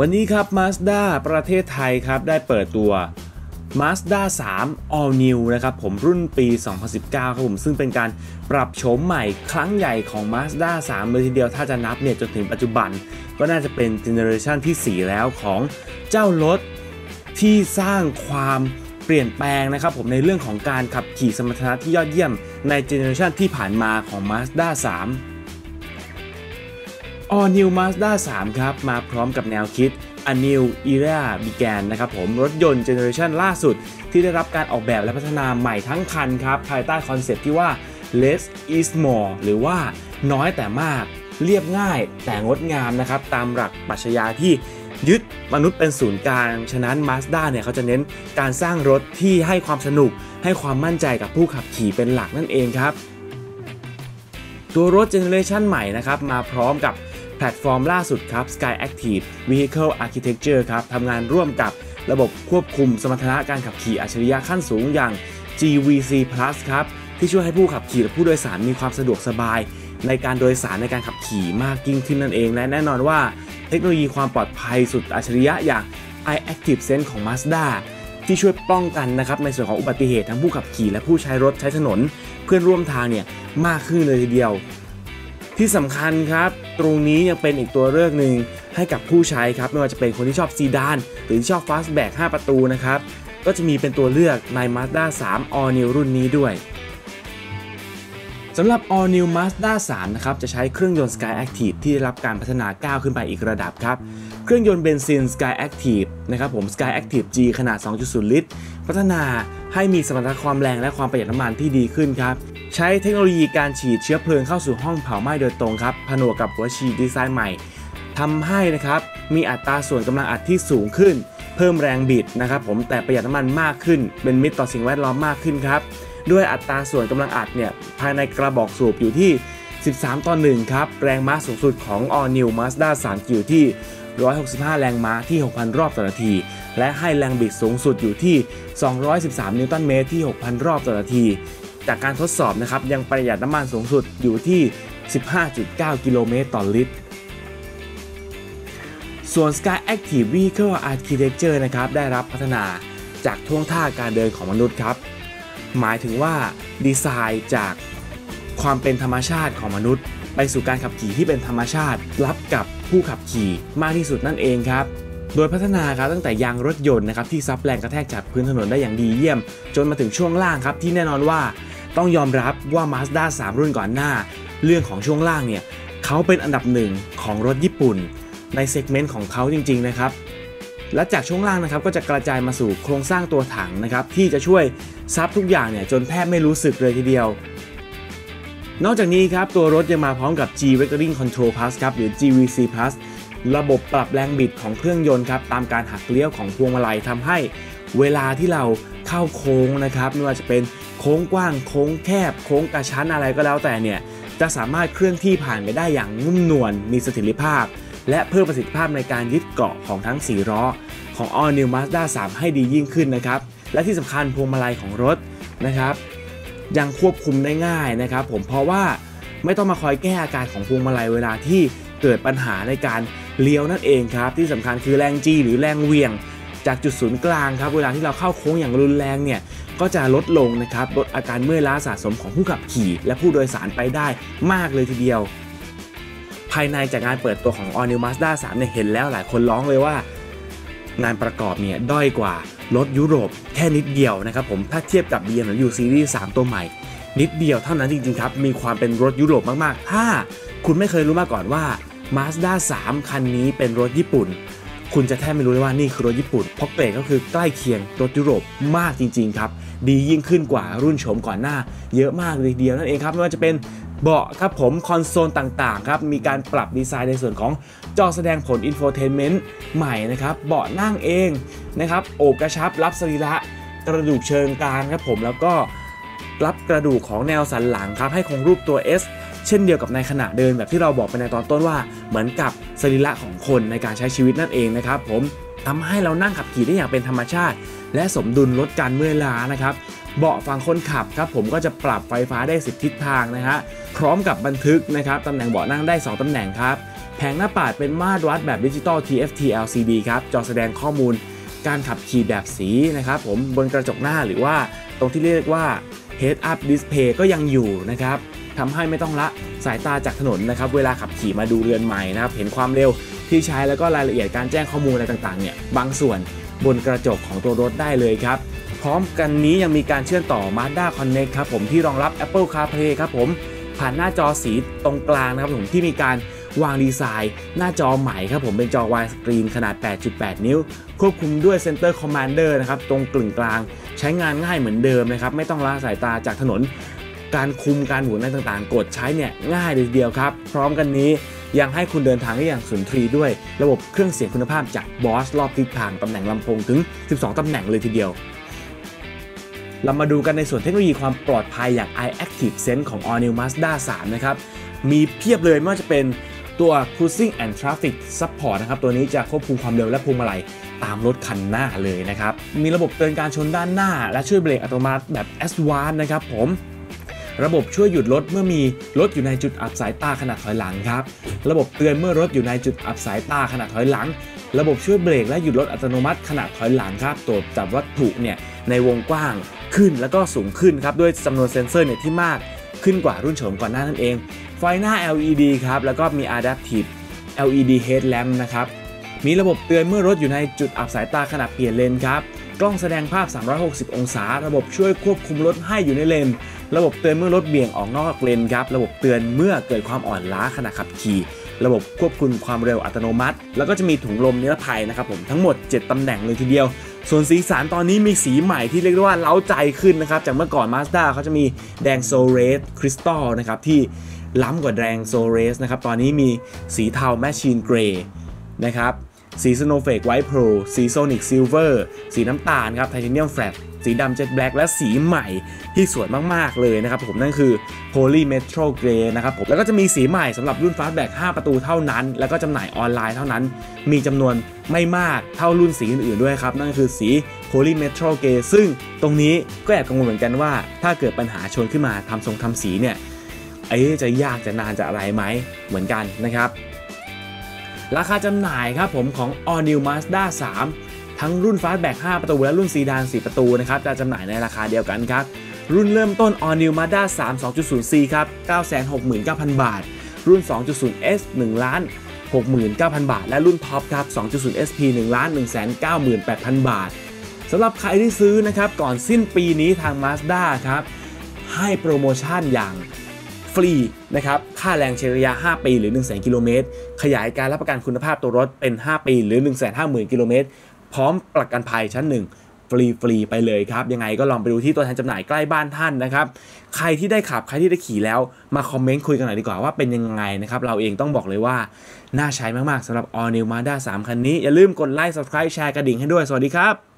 วันนี้ครับ Mazda ประเทศไทยครับ ได้เปิดตัว Mazda 3 All New นะครับผมรุ่นปี 2019 ครับผมซึ่งเป็นการปรับโฉมใหม่ครั้งใหญ่ของ Mazda 3 เลยทีเดียวถ้าจะนับเนี่ยจนถึงปัจจุบัน ก็น่าจะเป็นเจเนอเรชันที่ 4 แล้วของเจ้ารถที่สร้างความเปลี่ยนแปลงนะครับผมในเรื่องของการขับขี่สมรรถนะที่ยอดเยี่ยมในเจเนอเรชันที่ผ่านมาของ Mazda 3 All New Mazda 3 ครับ มาพร้อมกับแนวคิด A New Era Begins นะครับผม รถยนต์เจเนอเรชันล่าสุด ที่ได้รับการออกแบบและพัฒนาใหม่ทั้งคันครับ ภายใต้คอนเซ็ปต์ที่ว่า less is more หรือว่าน้อยแต่มาก เรียบง่ายแต่งดงามนะครับ ตามหลักปรัชญาที่ยึดมนุษย์เป็นศูนย์กลาง ฉะนั้น Mazda เนี่ยเขาจะเน้นการสร้างรถที่ให้ความสนุก ให้ความมั่นใจกับผู้ขับขี่เป็นหลักนั่นเองครับ ตัวรถเจเนอเรชันใหม่นะครับ มาพร้อมกับ แพลตฟอร์มล่าสุดครับ Skyactiv Vehicle Architecture ครับทำงานร่วมกับระบบควบคุมสมรรถนะการขับขี่อัจฉริยะขั้นสูงอย่าง GVC Plus ครับที่ช่วยให้ผู้ขับขี่และผู้โดยสารมีความสะดวกสบาย ในการโดยสารในการขับขี่มากยิ่งขึ้นนั่นเอง และแน่นอนว่าเทคโนโลยีความปลอดภัยสุดอัจฉริยะอย่าง iActive Sense ของ Mazda ที่ช่วยป้องกันนะครับในส่วนของอุบัติเหตุทั้งผู้ขับขี่และผู้ใช้รถใช้ถนน เพื่อนร่วมทางเนี่ยมากขึ้นเลยทีเดียว ที่สำคัญครับ ตรงนี้ยังเป็นอีกตัวเลือกหนึ่งให้กับผู้ใช้ครับ ไม่ว่าจะเป็นคนที่ชอบซีดาน หรือที่ชอบฟาสแบ็ก5ประตูนะครับ ก็จะมีเป็นตัวเลือกใน Mazda 3 All New รุ่นนี้ด้วยสำหรับ All New Mazda 3 นะครับ จะใช้เครื่องยนต์ Sky Active ที่ได้รับการพัฒนาก้าวขึ้นไปอีกระดับครับ เครื่องยนต์เบนซิน Sky Active นะครับผม Sky Active G ขนาด 2.0 ลิตร พัฒนาให้มีสมรรถความแรงและความประหยัดน้ำมันที่ดีขึ้นครับ ใช้เทคโนโลยีการฉีดเชื้อเพลิงเข้าสู่ห้องเผาไหม้โดยตรงครับ ผนวกกับหัวฉีดดีไซน์ใหม่ทำให้นะครับมีอัตราส่วนกำลังอัดที่สูงขึ้น เพิ่มแรงบิดนะครับผมแต่ประหยัดน้ำมันมากขึ้น เป็นมิตรต่อสิ่งแวดล้อมมากขึ้นครับด้วยอัตราส่วนกำลังอัดเนี่ยภายในกระบอกสูบอยู่ที่ 13 ต่อ 1 ครับ แรงม้าสูงสุดของ All New Mazda 3อยู่ที่ 165 แรงม้าที่ 6,000 รอบต่อนาที และให้แรงบิดสูงสุดอยู่ที่ 213 นิวตันเมตรที่ 6,000 รอบต่อนาที จากการทดสอบนะครับยังประหยัดน้ำมันสูงสุดอยู่ที่ 15.9 กิโลเมตรต่อลิตร ส่วน Sky Active Vehicle Architecture นะครับได้รับพัฒนาจากท่วงท่าการเดินของมนุษย์ครับ หมายถึงว่าดีไซน์จากความเป็นธรรมชาติของมนุษย์ ไปสู่การขับขี่ที่เป็นธรรมชาติ รับกับผู้ขับขี่มากที่สุดนั่นเองครับโดยพัฒนาครับตั้งแต่ยางรถยนต์นะครับที่ซับแรงกระแทกจากพื้นถนนได้อย่างดีเยี่ยม จนมาถึงช่วงล่างครับที่แน่นอนว่า ต้องยอมรับว่า Mazda 3 รุ่นก่อนหน้า เรื่องของช่วงล่างเนี่ยเขาเป็นอันดับหนึ่งของรถญี่ปุ่น ในเซกเมนต์ของเขาจริงๆนะครับและจากช่วงล่างนะครับก็จะกระจายมาสู่โครงสร้างตัวถังนะครับที่จะช่วยซับทุกอย่างเนี่ยจนแทบไม่รู้สึกเลยทีเดียว นอกจากนี้ครับตัวรถยังมาพร้อมกับ G Vectoring Control Plus ครับหรือ GVC Plus ระบบปรับแรงบิดของเครื่องยนต์ครับตามการหักเลี้ยวของพวงมาลัยทำให้ เวลาที่เราเข้าโค้งนะครับไม่ว่าจะเป็นโค้งกว้างโค้งแคบ โค้งกระชั้นอะไรก็แล้วแต่เนี่ยจะสามารถเคลื่อนที่ผ่านไปได้อย่างนุ่มนวลมีเสถียรภาพ และเพิ่มประสิทธิภาพในการยึดเกาะของทั้ง4ล้อของ All New Mazda 3 ให้ดียิ่งขึ้นนะครับ และที่สำคัญพวงมาลัยของรถนะครับ ยังควบคุมได้ง่ายนะครับ ผมเพราะว่าไม่ต้องมาคอยแก้อาการของพวงมาลัยเวลาที่เกิดปัญหาในการเลี้ยวนั่นเองครับ ที่สำคัญคือแรงจีหรือแรงเวียง จากจุดศูนย์กลางครับเวลาที่เราเข้าโค้งอย่างรุนแรงเนี่ยก็จะลดลงนะครับลดอาการเมื่อยล้าสะสมของผู้ขับขี่ และผู้โดยสารไปได้มากเลยทีเดียว ภายในจากงานเปิดตัวของ All New Mazda 3เนี่ยเห็นแล้วหลายคนร้องเลยว่า งานประกอบเนี่ยด้อยกว่ารถยุโรปแค่นิดเดียวนะครับผมถ้าเทียบกับ BMW Series 3 ตัวใหม่ นิดเดียวเท่านั้นจริงๆครับ มีความเป็นรถยุโรปมากๆ ถ้าคุณไม่เคยรู้มาก่อนว่า Mazda 3 คันนี้เป็นรถญี่ปุ่น คุณจะแทบไม่รู้เลยว่านี่คือรถญี่ปุ่น เพราะเกรดก็คือใกล้เคียงรถยุโรปมากจริงๆครับ ดียิ่งขึ้นกว่ารุ่นโฉมก่อนหน้า เยอะมากเลยทีเดียวนั่นเองครับไม่ว่าจะเป็นเบาะครับผมคอนโซลต่างๆครับมีการปรับดีไซน์ในส่วนของจอแสดงผล infotainment ใหม่นะครับเบาะนั่งเองนะครับโอบกระชับรับสรีระกระดูกเชิงกรานครับผมแล้วก็รับกระดูกของแนวสันหลังครับให้คงรูปตัว S เช่นเดียวกับในขณะเดินแบบที่เราบอกไปในตอนต้นว่า เหมือนกับสรีระของคนในการใช้ชีวิตนั่นเองนะครับ ผมทำให้เรานั่งขับขี่ได้อย่างเป็นธรรมชาติ และสมดุลลดการเมื่อยล้านะครับเบาะฝั่งคนขับครับผมก็จะปรับไฟฟ้าได้10ทิศทางนะฮะพร้อมกับบันทึกนะครับตำแหน่งเบาะนั่งได้ 2ตำแหน่งครับแผงหน้าปัดเป็นมาตรวัดแบบดิจิตอล TFT LCD ครับจอแสดงข้อมูลการขับขี่แบบสีนะครับผมบนกระจกหน้าหรือว่าตรงที่เรียกว่า Head Up Display ก็ยังอยู่นะครับ ทำให้ไม่ต้องละสายตาจากถนนนะครับเวลาขับขี่มาดูเรือนใหม่นะครับเห็นความเร็วที่ใช้แล้วก็รายละเอียดการแจ้งข้อมูลอะไรต่างๆเนี่ยบางส่วนบนกระจกของตัวรถได้เลยครับ พร้อมกันนี้ยังมีการเชื่อมต่อ Mazda Connect ครับผมที่รองรับ Apple CarPlay ครับผมผ่านหน้าจอสีตรงกลางนะครับผมที่มีการวางดีไซน์ หน้าจอใหม่ครับผมเป็นจอ wide screen ขนาด 8.8 นิ้ว ควบคุมด้วย Center Commander นะครับ ตรงกลึงกลาง ใช้งานง่ายเหมือนเดิมนะครับ ไม่ต้องละสายตาจากถนน การคุมการหมุนอะไรต่างๆ กดใช้เนี่ยง่ายเลยทีเดียวครับ พร้อมกันนี้ยังให้คุณเดินทางได้อย่างสุนทรีด้วย ระบบเครื่องเสียงคุณภาพจาก Boss รอบทิศทางตำแหน่งลำโพงถึง 12 ตำแหน่งเลยทีเดียว เรามาดูกันในส่วนเทคโนโลยีความปลอดภัยอย่าง iActive Sense ของ All New Mazda 3 นะครับ มีเพียบเลยไม่ว่าจะเป็นตัว Cruising and Traffic Support นะครับ ตัวนี้จะควบคุมความเร็วและพวงมาลัยตามรถคันหน้าเลยนะครับ มีระบบเตือนการชนด้านหน้า และช่วยเบรกอัตโนมัติแบบ a d v a n c e นะครับผม ระบบช่วยหยุดรถเมื่อมีรถอยู่ในจุดอับสายตาขณะถอยหลังครับ ระบบเตือนเมื่อรถอยู่ในจุดอับสายตาขณะถอยหลัง ระบบช่วยเบรกและหยุดรถอัตโนมัติขณะถอยหลังครับตรวจจับวัตถุเนี่ยในวงกว้างขึ้นแล้วก็สูงขึ้นครับด้วยจำนวนเซ็นเซอร์เนี่ยที่มากขึ้นกว่ารุ่นโฉมก่อนหน้านั่นเอง ไฟหน้า LED ครับแล้วก็มี Adaptive LED Headlamp นะครับมีระบบเตือนเมื่อรถอยู่ในจุดอับสายตาขณะเปลี่ยนเลนครับ กล้องแสดงภาพ 360 องศา ระบบช่วยควบคุมรถให้อยู่ในเลน ระบบเตือนเมื่อรถเบี่ยงออกนอกเลนครับ ระบบเตือนเมื่อเกิดความอ่อนล้าขณะขับขี่ ระบบควบคุมความเร็วอัตโนมัติ แล้วก็จะมีถุงลมนิรภัยนะครับผมทั้งหมด 7 ตำแหน่งเลยทีเดียว ส่วนสีสันตอนนี้มีสีใหม่ที่เรียกได้ว่าเล้าใจขึ้นนะครับ จากเมื่อก่อน Mazda เขาจะมีแดงโซเรสคริสตัลนะครับที่ล้ำกว่าแดงโซเรสนะครับ ตอนนี้มีสีเทาแมชชีนเกรย์นะครับ สี Snowflake White Pro สี Sonic Silver สีน้ำตาลครับ Titanium Flat สีดำ Jet Black และสีใหม่ที่สวยมาก ๆ เลยนะครับผมนั่นคือ Poly Metro Grey นะครับผมแล้วก็จะมีสีใหม่สำหรับรุ่น Fastback 5 ประตูเท่านั้น แล้วก็จำหน่ายออนไลน์เท่านั้น มีจำนวนไม่มากเท่ารุ่นสีอื่น ๆ ด้วยครับ นั่นคือสี Poly Metro Grey ซึ่งตรงนี้ก็แอบกังวลเหมือนกันว่า ถ้าเกิดปัญหาชนขึ้นมาทำทรงทำสีเนี่ยเอ๊จะยากจะนานจะอะไรไหมเหมือนกันนะครับ ราคาจำหน่ายครับผมของ All New Mazda 3 ทั้งรุ่น Fastback 5 ประตู และรุ่นซีดาน 4 ประตูนะครับจะจำหน่ายในราคาเดียวกันครับ รุ่นเริ่มต้น All New Mazda 3 2.0C ครับ 969,000 บาท รุ่น 2.0S 1ล้าน69,000 บาท และรุ่นท็อปครับ 2.0 SP 1ล้าน198,000 บาทสำหรับใครที่ซื้อนะครับก่อนสิ้นปีนี้ทาง Mazda ครับให้โปรโมชั่นอย่าง ฟรีนะครับ ค่าแรงเช็คระยะ 5ปี หรือ 1 0 0 0 0 0 กิโลเมตร ขยายการรับประกันคุณภาพตัวรถเป็น 5 ปี หรือ 1 5 0 0 0 0 กิโลเมตร พร้อมประกันภัยชั้น 1 ฟรีฟรีไปเลยครับ ยังไงก็ลองไปดูที่ตัวแทนจำหน่ายใกล้บ้านท่านนะครับ ใครที่ได้ขับ ใครที่ได้ขี่แล้ว มาคอมเมนต์คุยกันหน่อยดีกว่าว่าเป็นยังไงนะครับ เราเองต้องบอกเลยว่า น่าใช้มากๆสำหรับ All New Mazda 3 คันนี้ อย่าลืมกดไลค์ Subscribe แชร์กระดิ่งให้ด้วย สวัสดีครับ